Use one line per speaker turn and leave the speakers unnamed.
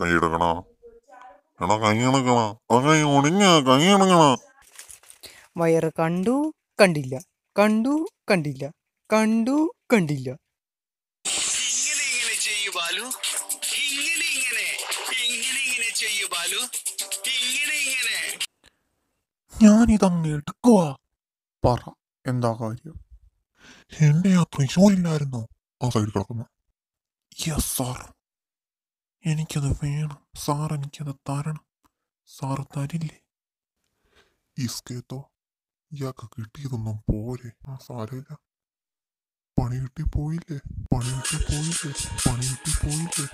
കൈ എടുക്കണ എടാ കൈ എടുക്കണ ആ കൈ ഒടിഞ്ഞ കൈ എടുക്കണ
വയറ് കണ്ടു കണ്ടില്ല. കണ്ടു കണ്ടില്ല. കണ്ടു കണ്ടില്ല.
ഇങ്ങനെ ഇങ്ങനെ ചെയ്യൂ ബാലു. ഇങ്ങനെ ഇങ്ങനെ. ഇങ്ങനെ ഇങ്ങനെ ചെയ്യൂ ബാലു. ഇങ്ങനെ ഇങ്ങനെ.
ഞാനിതങ്ങ് എടുക്കുവാ. പറ എന്താ കാര്യം? എന്നെ ആ തൃശ്ശൂരില്ലായിരുന്നോ ആ സൈഡിൽ കിടക്കുന്നു. യെസ് സാർ എനിക്കത് വേണം. സാർ എനിക്കത് തരണം. സാർ തരില്ലേ? ഇസ്കേത്തോ ഇയാൾക്ക് കിട്ടിയതൊന്നും പോരെ. ആ സാരമില്ല. പണി കിട്ടി പോയില്ലേ? പണി കിട്ടി പോയില്ലേ? പണി കിട്ടി പോയില്ലേ?